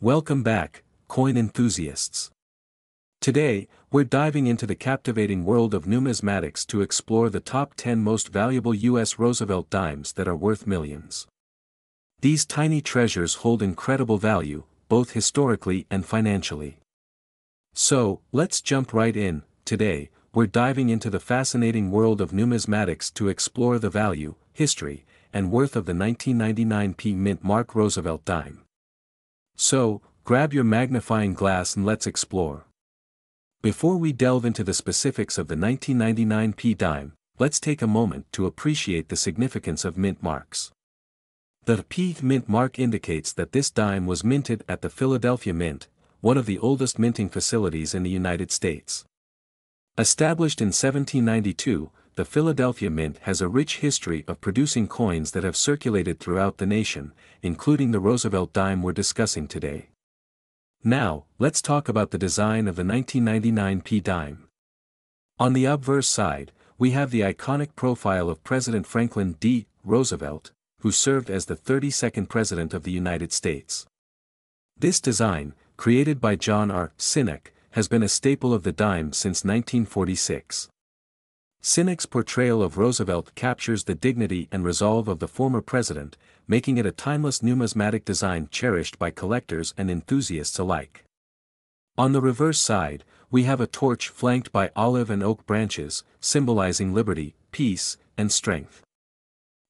Welcome back, coin enthusiasts. Today, we're diving into the captivating world of numismatics to explore the top 10 most valuable U.S. Roosevelt dimes that are worth millions. These tiny treasures hold incredible value, both historically and financially. So, let's jump right in, today, we're diving into the fascinating world of numismatics to explore the value, history, and worth of the 1999 P Mint Mark Roosevelt dime. So, grab your magnifying glass and let's explore. Before we delve into the specifics of the 1999 P dime, let's take a moment to appreciate the significance of mint marks. The P mint mark indicates that this dime was minted at the Philadelphia Mint, one of the oldest minting facilities in the United States. Established in 1792, the Philadelphia Mint has a rich history of producing coins that have circulated throughout the nation, including the Roosevelt dime we're discussing today. Now, let's talk about the design of the 1999 P dime. On the obverse side, we have the iconic profile of President Franklin D. Roosevelt, who served as the 32nd President of the United States. This design, created by John R. Sinnock, has been a staple of the dime since 1946. Sinnock's portrayal of Roosevelt captures the dignity and resolve of the former president, making it a timeless numismatic design cherished by collectors and enthusiasts alike. On the reverse side, we have a torch flanked by olive and oak branches, symbolizing liberty, peace, and strength.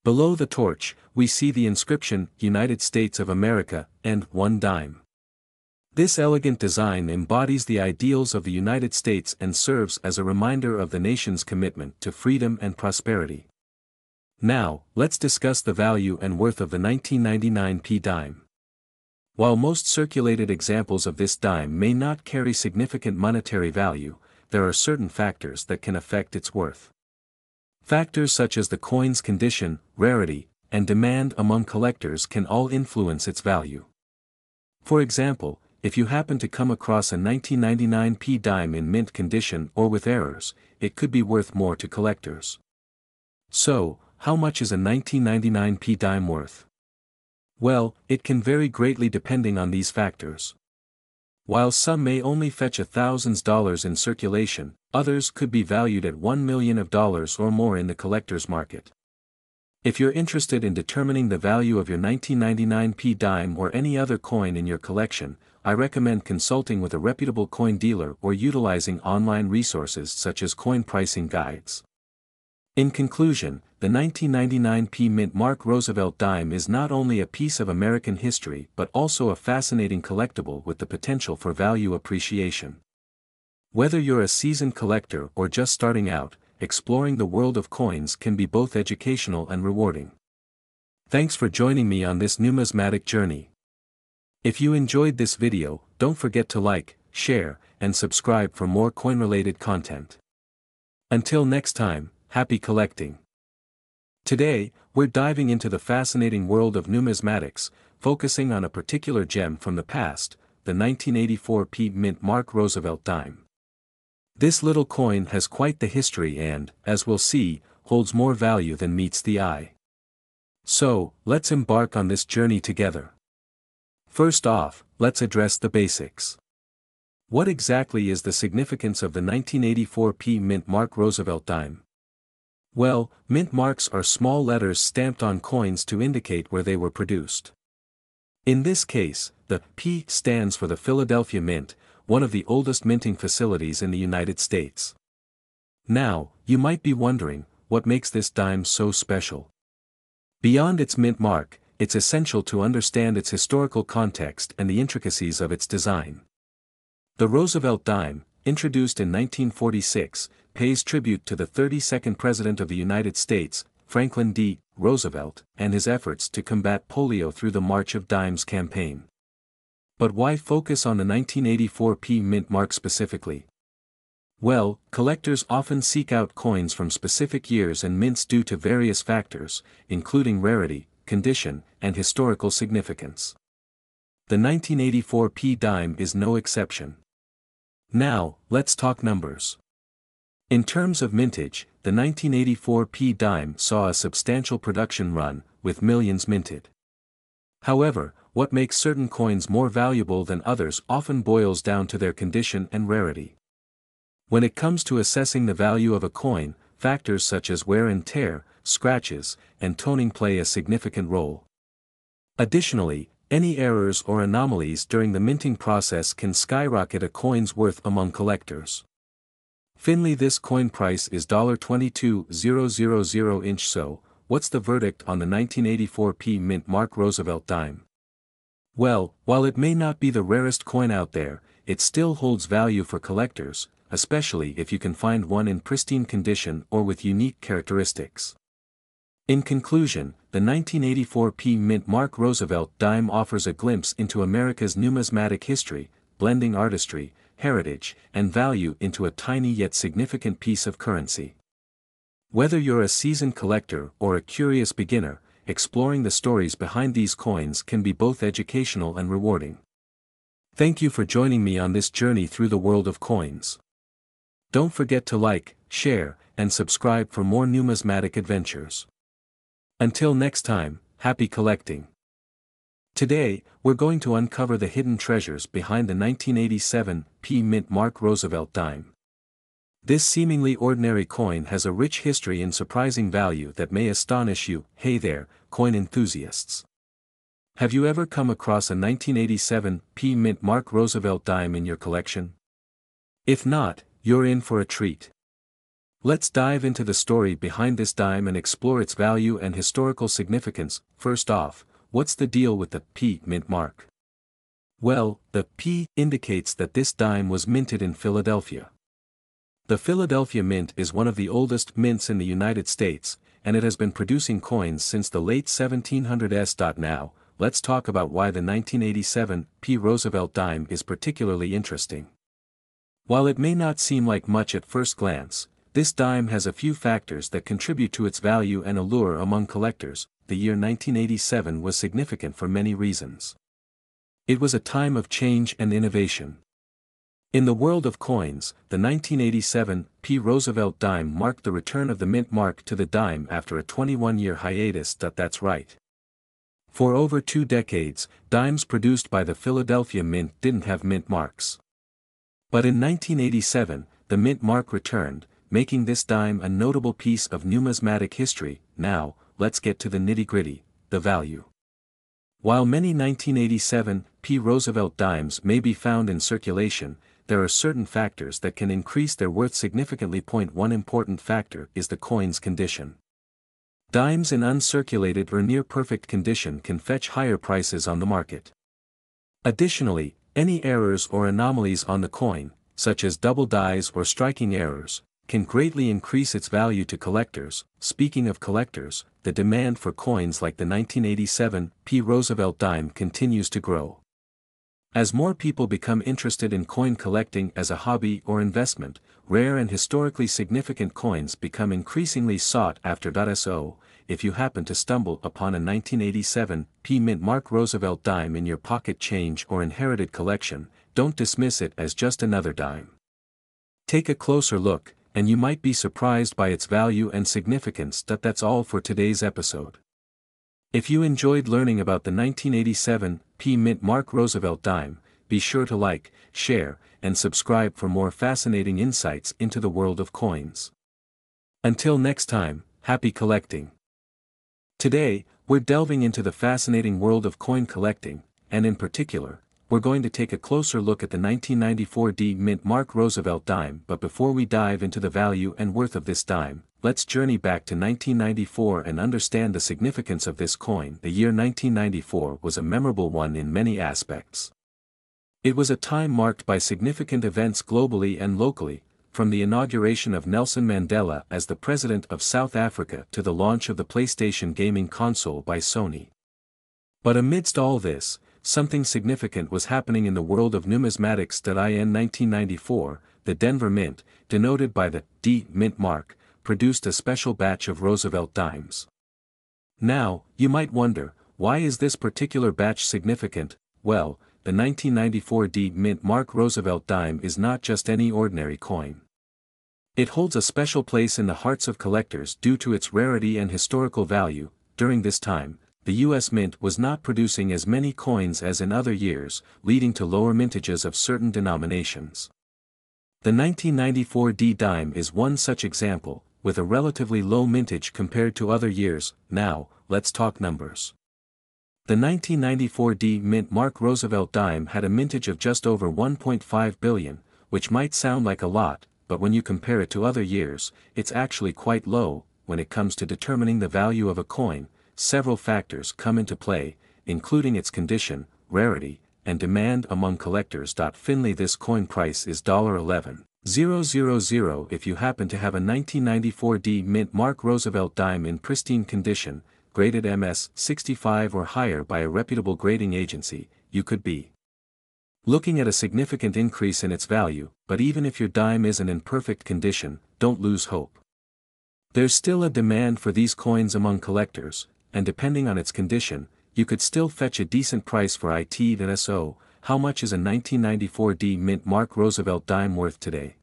Below the torch, we see the inscription, United States of America, and one dime. This elegant design embodies the ideals of the United States and serves as a reminder of the nation's commitment to freedom and prosperity. Now, let's discuss the value and worth of the 1999 P dime. While most circulated examples of this dime may not carry significant monetary value, there are certain factors that can affect its worth. Factors such as the coin's condition, rarity, and demand among collectors can all influence its value. For example, if you happen to come across a 1999 P dime in mint condition or with errors, it could be worth more to collectors. So, how much is a 1999 P dime worth? Well, it can vary greatly depending on these factors. While some may only fetch a thousands dollars in circulation, others could be valued at one million of dollars or more in the collector's market. If you're interested in determining the value of your 1999 P dime or any other coin in your collection, I recommend consulting with a reputable coin dealer or utilizing online resources such as coin pricing guides. In conclusion, the 1999 P Mint Mark Roosevelt dime is not only a piece of American history but also a fascinating collectible with the potential for value appreciation. Whether you're a seasoned collector or just starting out, exploring the world of coins can be both educational and rewarding. Thanks for joining me on this numismatic journey. If you enjoyed this video, don't forget to like, share, and subscribe for more coin-related content. Until next time, happy collecting. Today, we're diving into the fascinating world of numismatics, focusing on a particular gem from the past, the 1984 P Mint Mark Roosevelt dime. This little coin has quite the history and, as we'll see, holds more value than meets the eye. So, let's embark on this journey together. First off, let's address the basics. What exactly is the significance of the 1984 P Mint Mark Roosevelt dime? Well, mint marks are small letters stamped on coins to indicate where they were produced. In this case, the P stands for the Philadelphia Mint, one of the oldest minting facilities in the United States. Now, you might be wondering, what makes this dime so special? Beyond its mint mark, it's essential to understand its historical context and the intricacies of its design. The Roosevelt dime, introduced in 1946, pays tribute to the 32nd President of the United States, Franklin D. Roosevelt, and his efforts to combat polio through the March of Dimes campaign. But why focus on the 1984 P mint mark specifically? Well, collectors often seek out coins from specific years and mints due to various factors, including rarity, condition, and historical significance. The 1984 P dime is no exception. Now, let's talk numbers. In terms of mintage, the 1984 P dime saw a substantial production run, with millions minted. However, what makes certain coins more valuable than others often boils down to their condition and rarity. When it comes to assessing the value of a coin, factors such as wear and tear, scratches, and toning play a significant role. Additionally, any errors or anomalies during the minting process can skyrocket a coin's worth among collectors. Finally this coin price is $22,000 inch so, what's the verdict on the 1984p mint Mark Roosevelt dime? Well, while it may not be the rarest coin out there, it still holds value for collectors, especially if you can find one in pristine condition or with unique characteristics. In conclusion, the 1984p Mint Mark Roosevelt dime offers a glimpse into America's numismatic history, blending artistry, heritage, and value into a tiny yet significant piece of currency. Whether you're a seasoned collector or a curious beginner, exploring the stories behind these coins can be both educational and rewarding. Thank you for joining me on this journey through the world of coins. Don't forget to like, share, and subscribe for more numismatic adventures. Until next time, happy collecting. Today, we're going to uncover the hidden treasures behind the 1987 P Mint Mark Roosevelt dime. This seemingly ordinary coin has a rich history and surprising value that may astonish you, hey there, coin enthusiasts. Have you ever come across a 1987 P Mint Mark Roosevelt dime in your collection? If not, you're in for a treat. Let's dive into the story behind this dime and explore its value and historical significance. First off, what's the deal with the P mint mark? Well, the P indicates that this dime was minted in Philadelphia. The Philadelphia Mint is one of the oldest mints in the United States, and it has been producing coins since the late 1700s. Now, let's talk about why the 1987 P Roosevelt dime is particularly interesting. While it may not seem like much at first glance, this dime has a few factors that contribute to its value and allure among collectors. The year 1987 was significant for many reasons. It was a time of change and innovation. In the world of coins, the 1987 P. Roosevelt dime marked the return of the mint mark to the dime after a 21-year hiatus. That's right. For over two decades, dimes produced by the Philadelphia Mint didn't have mint marks. But in 1987, the mint mark returned, making this dime a notable piece of numismatic history, now, let's get to the nitty-gritty, the value. While many 1987 P. Roosevelt dimes may be found in circulation, there are certain factors that can increase their worth significantly. Point one important factor is the coin's condition. Dimes in uncirculated or near perfect condition can fetch higher prices on the market. Additionally, any errors or anomalies on the coin, such as double dies or striking errors, can greatly increase its value to collectors. Speaking of collectors, the demand for coins like the 1987 P. Roosevelt dime continues to grow. As more people become interested in coin collecting as a hobby or investment, rare and historically significant coins become increasingly sought after. So, if you happen to stumble upon a 1987 P. Mint Mark Roosevelt dime in your pocket change or inherited collection, don't dismiss it as just another dime. Take a closer look, and you might be surprised by its value and significance. That's all for today's episode. If you enjoyed learning about the 1987 P. Mint Mark Roosevelt dime, be sure to like, share, and subscribe for more fascinating insights into the world of coins. Until next time, happy collecting. Today, we're delving into the fascinating world of coin collecting, and in particular, we're going to take a closer look at the 1994 D Mint Mark Roosevelt dime but before we dive into the value and worth of this dime, let's journey back to 1994 and understand the significance of this coin. The year 1994 was a memorable one in many aspects. It was a time marked by significant events globally and locally, from the inauguration of Nelson Mandela as the President of South Africa to the launch of the PlayStation gaming console by Sony. But amidst all this, something significant was happening in the world of numismatics. In 1994, the Denver Mint, denoted by the D Mint mark, produced a special batch of Roosevelt dimes. Now, you might wonder, why is this particular batch significant? Well, the 1994 D Mint Mark Roosevelt dime is not just any ordinary coin. It holds a special place in the hearts of collectors due to its rarity and historical value. During this time, the U.S. Mint was not producing as many coins as in other years, leading to lower mintages of certain denominations. The 1994 D dime is one such example, with a relatively low mintage compared to other years. Now, let's talk numbers. The 1994 D Mint Mark Roosevelt dime had a mintage of just over 1.5 billion, which might sound like a lot, but when you compare it to other years, it's actually quite low. When it comes to determining the value of a coin, several factors come into play, including its condition, rarity, and demand among collectors. Finley this coin price is $11. 000 if you happen to have a 1994 D Mint Mark Roosevelt dime in pristine condition, graded MS 65 or higher by a reputable grading agency, you could be looking at a significant increase in its value, but even if your dime isn't in perfect condition, don't lose hope. There's still a demand for these coins among collectors, and depending on its condition, you could still fetch a decent price for it. So, how much is a 1994 D Mint Mark Roosevelt dime worth today?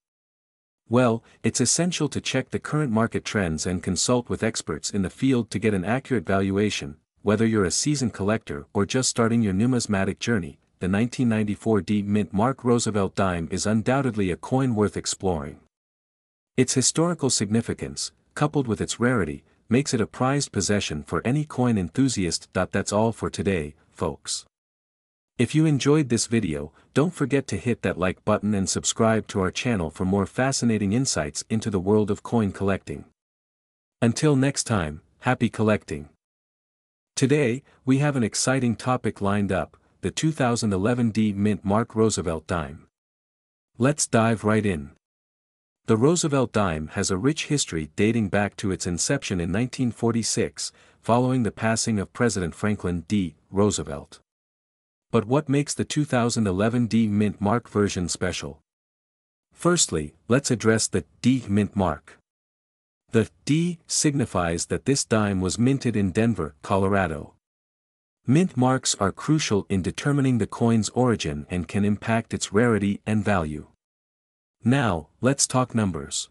Well, it's essential to check the current market trends and consult with experts in the field to get an accurate valuation, whether you're a seasoned collector or just starting your numismatic journey. The 1994 D Mint Mark Roosevelt dime is undoubtedly a coin worth exploring. Its historical significance, coupled with its rarity, makes it a prized possession for any coin enthusiast. That's all for today, folks. If you enjoyed this video, don't forget to hit that like button and subscribe to our channel for more fascinating insights into the world of coin collecting. Until next time, happy collecting. Today, we have an exciting topic lined up, the 2011 D Mint Mark Roosevelt dime. Let's dive right in. The Roosevelt dime has a rich history dating back to its inception in 1946, following the passing of President Franklin D. Roosevelt. But what makes the 2011 D Mint Mark version special? Firstly, let's address the D Mint Mark. The D signifies that this dime was minted in Denver, Colorado. Mint marks are crucial in determining the coin's origin and can impact its rarity and value. Now, let's talk numbers.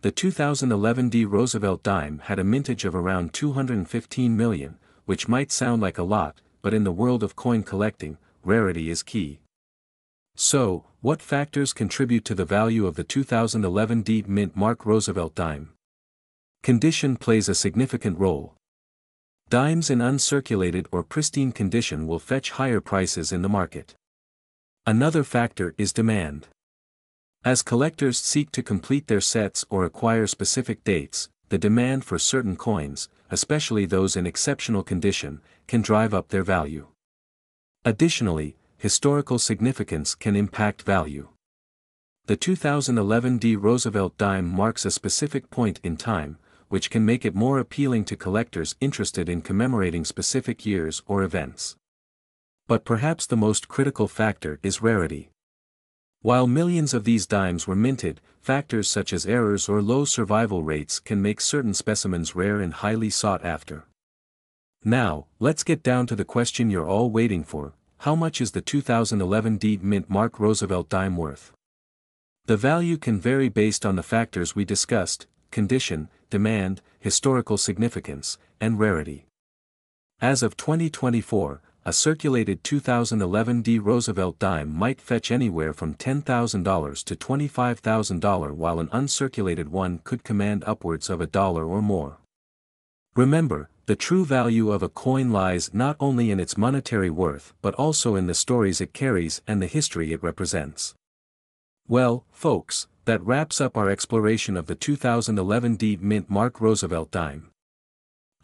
The 2011 D Roosevelt dime had a mintage of around 215 million, which might sound like a lot, but in the world of coin collecting, rarity is key. So, what factors contribute to the value of the 2011 D Mint Mark Roosevelt dime? Condition plays a significant role. Dimes in uncirculated or pristine condition will fetch higher prices in the market. Another factor is demand. As collectors seek to complete their sets or acquire specific dates, the demand for certain coins, especially those in exceptional condition, can drive up their value. Additionally, historical significance can impact value. The 2011 D Roosevelt dime marks a specific point in time, which can make it more appealing to collectors interested in commemorating specific years or events. But perhaps the most critical factor is rarity. While millions of these dimes were minted, factors such as errors or low survival rates can make certain specimens rare and highly sought after. Now, let's get down to the question you're all waiting for, how much is the 2011 D Mint Mark Roosevelt dime worth? The value can vary based on the factors we discussed, condition, demand, historical significance, and rarity. As of 2024, a circulated 2011 D Roosevelt dime might fetch anywhere from $10,000 to $25,000 while an uncirculated one could command upwards of a dollar or more. Remember, the true value of a coin lies not only in its monetary worth but also in the stories it carries and the history it represents. Well, folks, that wraps up our exploration of the 2011 D Mint Mark Roosevelt dime.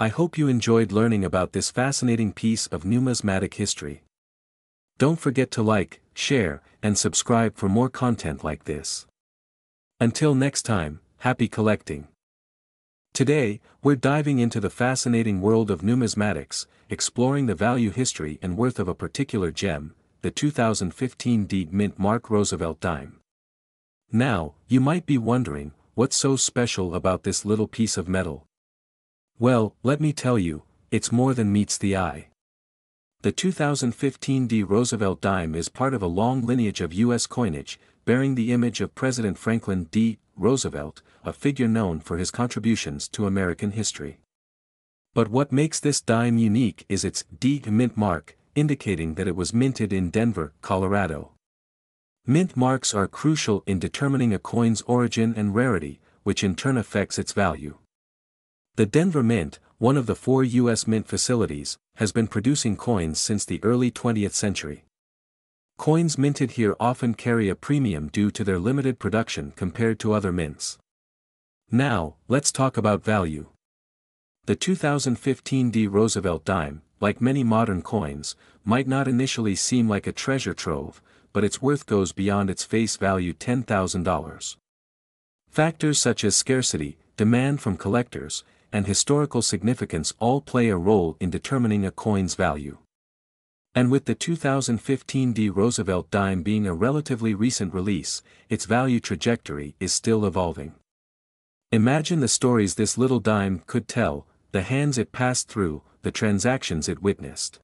I hope you enjoyed learning about this fascinating piece of numismatic history. Don't forget to like, share, and subscribe for more content like this. Until next time, happy collecting. Today, we're diving into the fascinating world of numismatics, exploring the value history and worth of a particular gem, the 2015 D Mint Mark Roosevelt dime. Now, you might be wondering, what's so special about this little piece of metal? Well, let me tell you, it's more than meets the eye. The 2015 D Roosevelt dime is part of a long lineage of U.S. coinage, bearing the image of President Franklin D. Roosevelt, a figure known for his contributions to American history. But what makes this dime unique is its D mint mark, indicating that it was minted in Denver, Colorado. Mint marks are crucial in determining a coin's origin and rarity, which in turn affects its value. The Denver Mint, one of the four U.S. mint facilities, has been producing coins since the early 20th century. Coins minted here often carry a premium due to their limited production compared to other mints. Now, let's talk about value. The 2015 D. Roosevelt dime, like many modern coins, might not initially seem like a treasure trove, but its worth goes beyond its face value $10,000. Factors such as scarcity, demand from collectors, and historical significance all play a role in determining a coin's value. And with the 2015 D. Roosevelt dime being a relatively recent release, its value trajectory is still evolving. Imagine the stories this little dime could tell, the hands it passed through, the transactions it witnessed.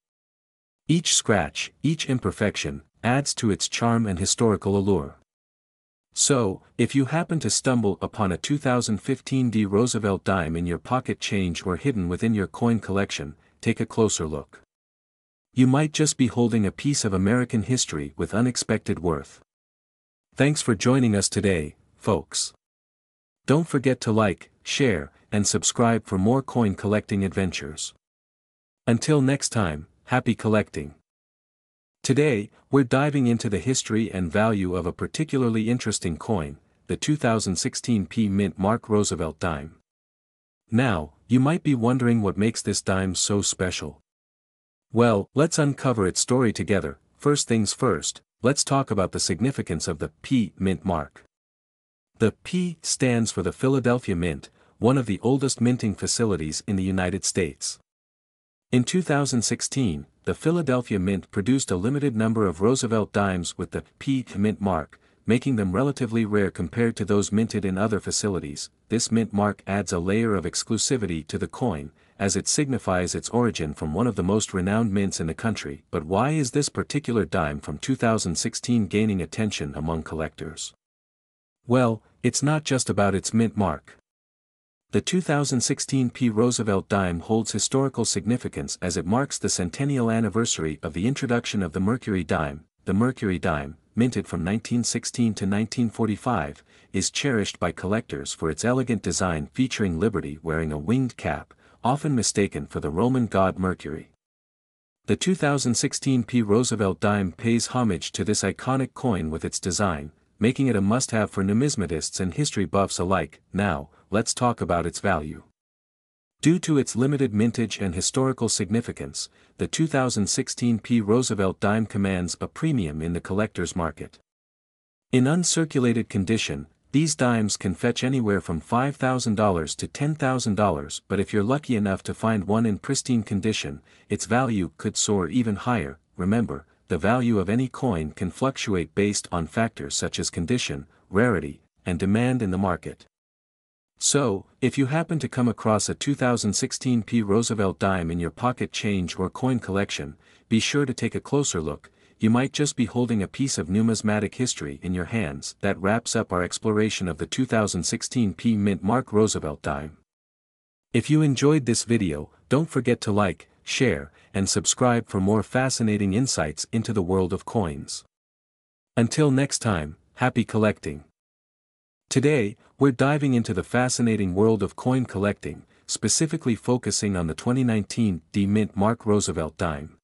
Each scratch, each imperfection, adds to its charm and historical allure. So, if you happen to stumble upon a 2015 D. Roosevelt dime in your pocket change or hidden within your coin collection, take a closer look. You might just be holding a piece of American history with unexpected worth. Thanks for joining us today, folks. Don't forget to like, share, and subscribe for more coin collecting adventures. Until next time, happy collecting. Today, we're diving into the history and value of a particularly interesting coin, the 2016 P Mint Mark Roosevelt dime. Now, you might be wondering what makes this dime so special. Well, let's uncover its story together. First things first, let's talk about the significance of the P Mint mark. The P stands for the Philadelphia Mint, one of the oldest minting facilities in the United States. In 2016, the Philadelphia Mint produced a limited number of Roosevelt dimes with the P mint mark, making them relatively rare compared to those minted in other facilities. This mint mark adds a layer of exclusivity to the coin, as it signifies its origin from one of the most renowned mints in the country. But why is this particular dime from 2016 gaining attention among collectors? Well, it's not just about its mint mark. The 2016 P. Roosevelt dime holds historical significance as it marks the centennial anniversary of the introduction of the Mercury dime. The Mercury dime, minted from 1916 to 1945, is cherished by collectors for its elegant design featuring Liberty wearing a winged cap, often mistaken for the Roman god Mercury. The 2016 P. Roosevelt dime pays homage to this iconic coin with its design, making it a must-have for numismatists and history buffs alike. Now, let's talk about its value. Due to its limited mintage and historical significance, the 2016 P. Roosevelt dime commands a premium in the collector's market. In uncirculated condition, these dimes can fetch anywhere from $5,000 to $10,000 but if you're lucky enough to find one in pristine condition, its value could soar even higher. Remember, the value of any coin can fluctuate based on factors such as condition, rarity, and demand in the market. So, if you happen to come across a 2016 P. Roosevelt dime in your pocket change or coin collection, be sure to take a closer look, you might just be holding a piece of numismatic history in your hands. That wraps up our exploration of the 2016 P. Mint Mark Roosevelt dime. If you enjoyed this video, don't forget to like, share, and subscribe for more fascinating insights into the world of coins. Until next time, happy collecting. Today, we're diving into the fascinating world of coin collecting, specifically focusing on the 2019 D Mint Mark Roosevelt dime.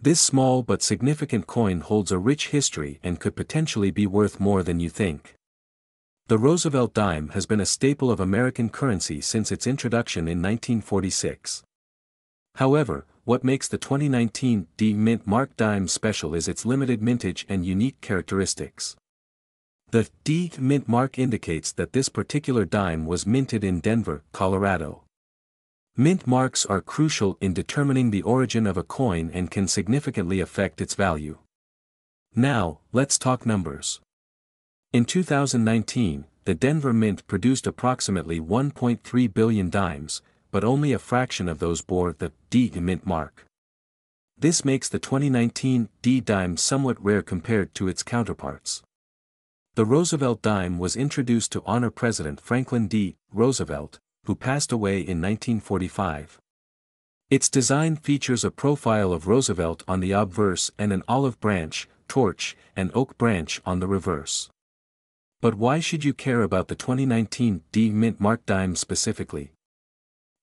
This small but significant coin holds a rich history and could potentially be worth more than you think. The Roosevelt dime has been a staple of American currency since its introduction in 1946. However, what makes the 2019 D Mint Mark dime special is its limited mintage and unique characteristics. The D mint mark indicates that this particular dime was minted in Denver, Colorado. Mint marks are crucial in determining the origin of a coin and can significantly affect its value. Now, let's talk numbers. In 2019, the Denver Mint produced approximately 1.3 billion dimes, but only a fraction of those bore the D mint mark. This makes the 2019 D dime somewhat rare compared to its counterparts. The Roosevelt dime was introduced to honor President Franklin D. Roosevelt, who passed away in 1945. Its design features a profile of Roosevelt on the obverse and an olive branch, torch, and oak branch on the reverse. But why should you care about the 2019 D Mint Mark dime specifically?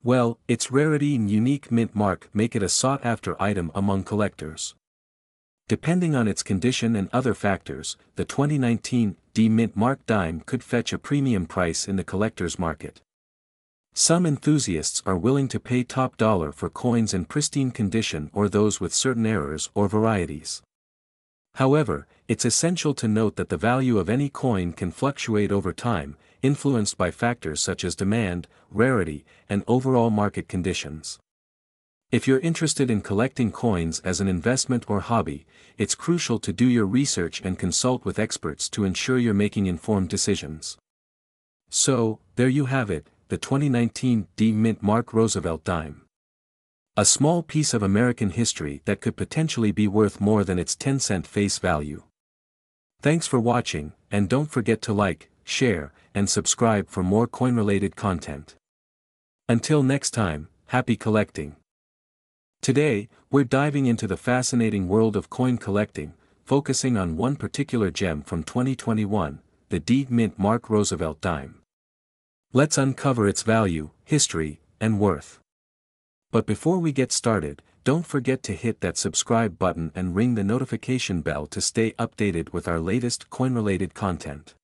Well, its rarity and unique mint mark make it a sought-after item among collectors. Depending on its condition and other factors, the 2019 D Mint Mark dime could fetch a premium price in the collector's market. Some enthusiasts are willing to pay top dollar for coins in pristine condition or those with certain errors or varieties. However, it's essential to note that the value of any coin can fluctuate over time, influenced by factors such as demand, rarity, and overall market conditions. If you're interested in collecting coins as an investment or hobby, it's crucial to do your research and consult with experts to ensure you're making informed decisions. So, there you have it, the 2019 D Mint Mark Roosevelt dime. A small piece of American history that could potentially be worth more than its 10 cent face value. Thanks for watching, and don't forget to like, share, and subscribe for more coin-related content. Until next time, happy collecting. Today, we're diving into the fascinating world of coin collecting, focusing on one particular gem from 2021, the D Mint Mark Roosevelt dime. Let's uncover its value, history, and worth. But before we get started, don't forget to hit that subscribe button and ring the notification bell to stay updated with our latest coin-related content.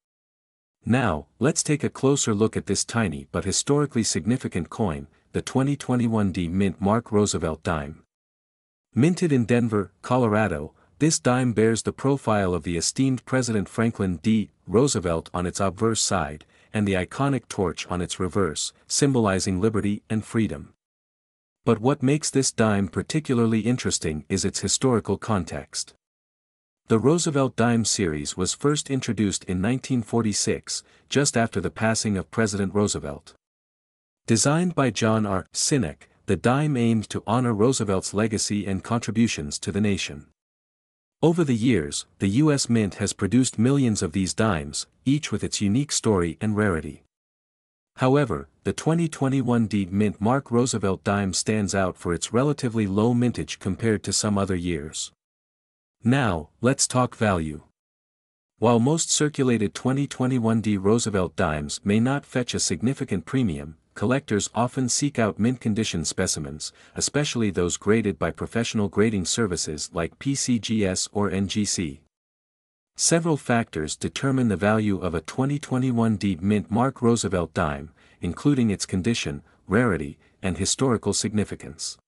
Now, let's take a closer look at this tiny but historically significant coin, the 2021 D Mint Mark Roosevelt dime. Minted in Denver, Colorado, this dime bears the profile of the esteemed President Franklin D. Roosevelt on its obverse side, and the iconic torch on its reverse, symbolizing liberty and freedom. But what makes this dime particularly interesting is its historical context. The Roosevelt Dime series was first introduced in 1946, just after the passing of President Roosevelt. Designed by John R. Sinnock, the dime aimed to honor Roosevelt's legacy and contributions to the nation. Over the years, the U.S. Mint has produced millions of these dimes, each with its unique story and rarity. However, the 2021 D Mint Mark Roosevelt dime stands out for its relatively low mintage compared to some other years. Now, let's talk value. While most circulated 2021 D Roosevelt dimes may not fetch a significant premium, collectors often seek out mint condition specimens, especially those graded by professional grading services like PCGS or NGC. Several factors determine the value of a 2021 D Mint Mark Roosevelt dime, including its condition, rarity, and historical significance.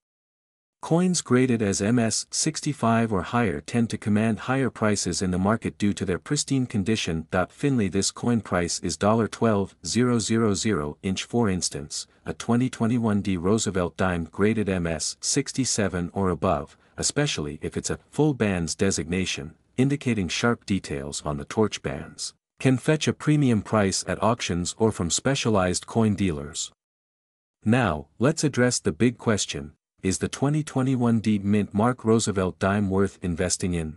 Coins graded as MS-65 or higher tend to command higher prices in the market due to their pristine condition. Finley this coin price is 12,000 inch for instance, a 2021 D Roosevelt dime graded MS-67 or above, especially if it's a full bands designation, indicating sharp details on the torch bands, can fetch a premium price at auctions or from specialized coin dealers. Now, let's address the big question, is the 2021 D Mint Mark Roosevelt dime worth investing in?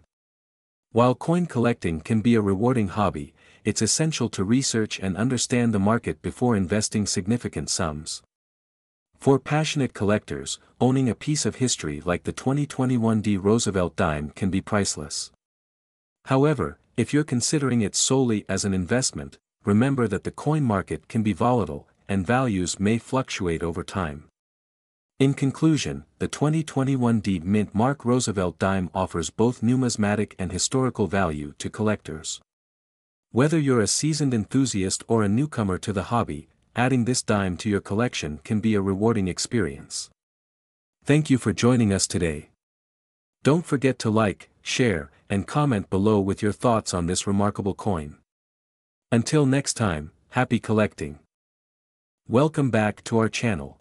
While coin collecting can be a rewarding hobby, it's essential to research and understand the market before investing significant sums. For passionate collectors, owning a piece of history like the 2021 D Roosevelt dime can be priceless. However, if you're considering it solely as an investment, remember that the coin market can be volatile, and values may fluctuate over time. In conclusion, the 2021 D Mint Mark Roosevelt dime offers both numismatic and historical value to collectors. Whether you're a seasoned enthusiast or a newcomer to the hobby, adding this dime to your collection can be a rewarding experience. Thank you for joining us today. Don't forget to like, share, and comment below with your thoughts on this remarkable coin. Until next time, happy collecting. Welcome back to our channel.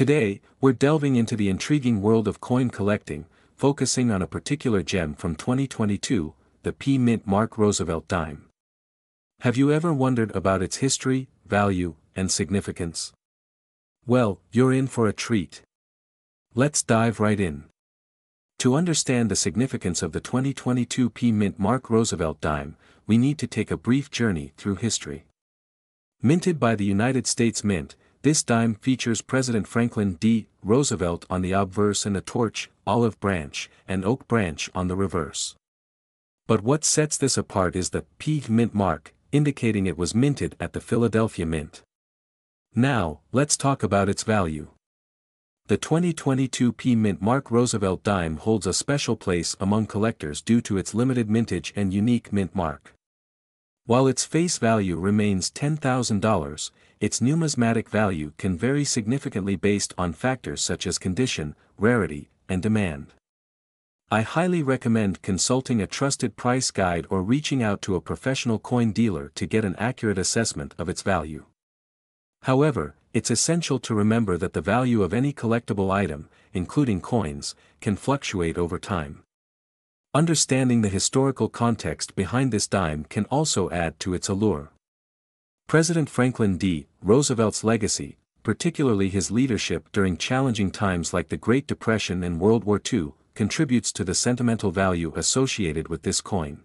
Today, we're delving into the intriguing world of coin collecting, focusing on a particular gem from 2022, the P Mint Mark Roosevelt dime. Have you ever wondered about its history, value, and significance? Well, you're in for a treat. Let's dive right in. To understand the significance of the 2022 P Mint Mark Roosevelt dime, we need to take a brief journey through history. Minted by the United States Mint, this dime features President Franklin D. Roosevelt on the obverse and a torch, olive branch, and oak branch on the reverse. But what sets this apart is the P mint mark, indicating it was minted at the Philadelphia Mint. Now, let's talk about its value. The 2022 P Mint Mark Roosevelt dime holds a special place among collectors due to its limited mintage and unique mint mark. While its face value remains $10,000, its numismatic value can vary significantly based on factors such as condition, rarity, and demand. I highly recommend consulting a trusted price guide or reaching out to a professional coin dealer to get an accurate assessment of its value. However, it's essential to remember that the value of any collectible item, including coins, can fluctuate over time. Understanding the historical context behind this dime can also add to its allure. President Franklin D. Roosevelt's legacy, particularly his leadership during challenging times like the Great Depression and World War II, contributes to the sentimental value associated with this coin.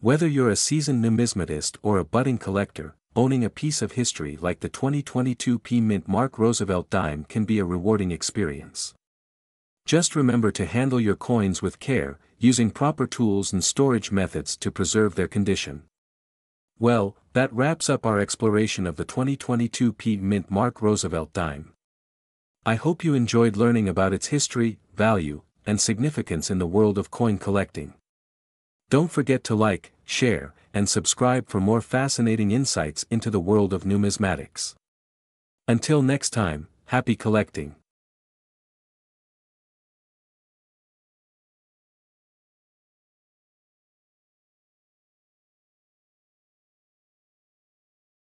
Whether you're a seasoned numismatist or a budding collector, owning a piece of history like the 2022 P Mint Mark Roosevelt dime can be a rewarding experience. Just remember to handle your coins with care, using proper tools and storage methods to preserve their condition. Well, that wraps up our exploration of the 2022 P Mint Mark Roosevelt dime. I hope you enjoyed learning about its history, value, and significance in the world of coin collecting. Don't forget to like, share, and subscribe for more fascinating insights into the world of numismatics. Until next time, happy collecting.